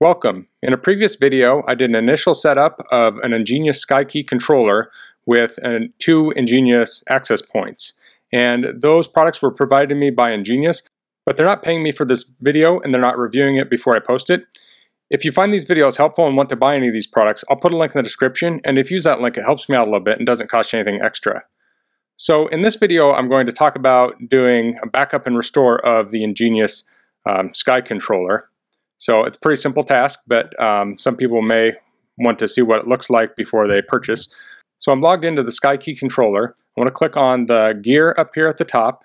Welcome. In a previous video, I did an initial setup of an EnGenius SkyKey controller with an, two EnGenius access points. And those products were provided to me by EnGenius, but they're not paying me for this video and they're not reviewing it before I post it. If you find these videos helpful and want to buy any of these products, I'll put a link in the description, and if you use that link, it helps me out a little bit and doesn't cost you anything extra. So in this video, I'm going to talk about doing a backup and restore of the EnGenius um, Sky controller. So it's a pretty simple task, but um, some people may want to see what it looks like before they purchase. So I'm logged into the SkyKey controller. I want to click on the gear up here at the top.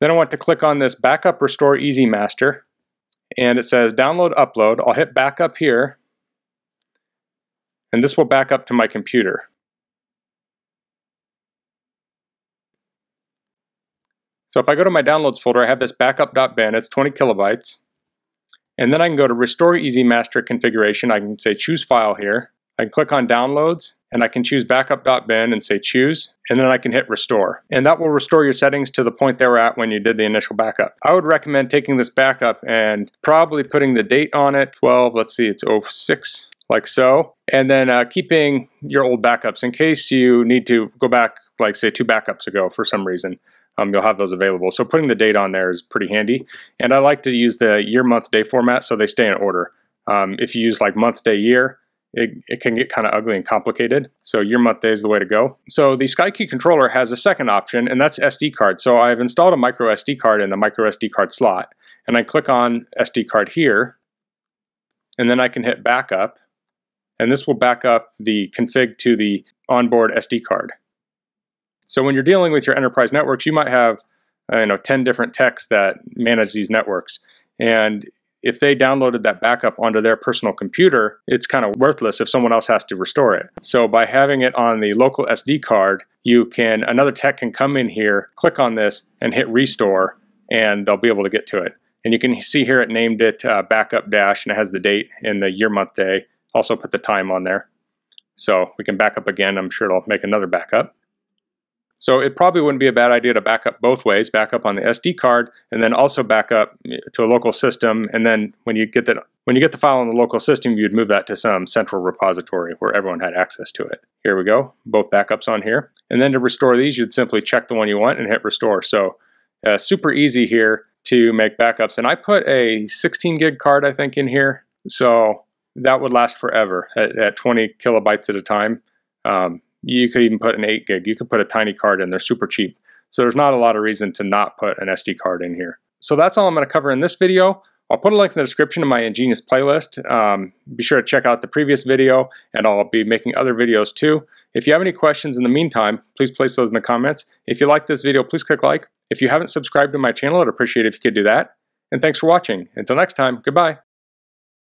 Then I want to click on this Backup Restore ezMaster. And it says download upload. I'll hit backup here. And this will back up to my computer. So if I go to my downloads folder, I have this backup.bin. It's 20 kilobytes. And then I can go to Restore ezMaster Configuration. I can say Choose File here. I can click on Downloads, and I can choose backup.bin and say Choose, and then I can hit Restore. And that will restore your settings to the point they were at when you did the initial backup. I would recommend taking this backup and probably putting the date on it, 12, let's see, it's 06, like so, and then uh, keeping your old backups in case you need to go back, like say two backups ago for some reason um, you'll have those available. So putting the date on there is pretty handy. And I like to use the year, month, day format so they stay in order. Um, if you use like month, day, year, it, it can get kind of ugly and complicated. So year, month, day is the way to go. So the SkyKey controller has a second option, and that's SD card. So I've installed a micro SD card in the micro SD card slot. And I click on SD card here, and then I can hit backup. And this will back up the config to the onboard SD card. So when you're dealing with your enterprise networks, you might have uh, you know 10 different techs that manage these networks. And if they downloaded that backup onto their personal computer, it's kind of worthless if someone else has to restore it. So by having it on the local SD card, you can another tech can come in here, click on this, and hit restore, and they'll be able to get to it. And you can see here it named it uh, backup dash, and it has the date and the year, month, day. Also put the time on there. So we can back up again. I'm sure it'll make another backup. So it probably wouldn't be a bad idea to back up both ways, back up on the SD card and then also back up to a local system. And then when you get that, when you get the file on the local system, you'd move that to some central repository where everyone had access to it. Here we go, both backups on here. And then to restore these, you'd simply check the one you want and hit restore. So uh, super easy here to make backups. And I put a 16 gig card, I think, in here. So that would last forever at, at 20 kilobytes at a time. Um, you could even put an 8 gig. You could put a tiny card in. They're super cheap. So there's not a lot of reason to not put an SD card in here. So that's all I'm going to cover in this video. I'll put a link in the description to my EnGenius playlist. Um, be sure to check out the previous video, and I'll be making other videos too. If you have any questions in the meantime, please place those in the comments. If you like this video, please click like. If you haven't subscribed to my channel, I'd appreciate it if you could do that. And thanks for watching. Until next time, goodbye.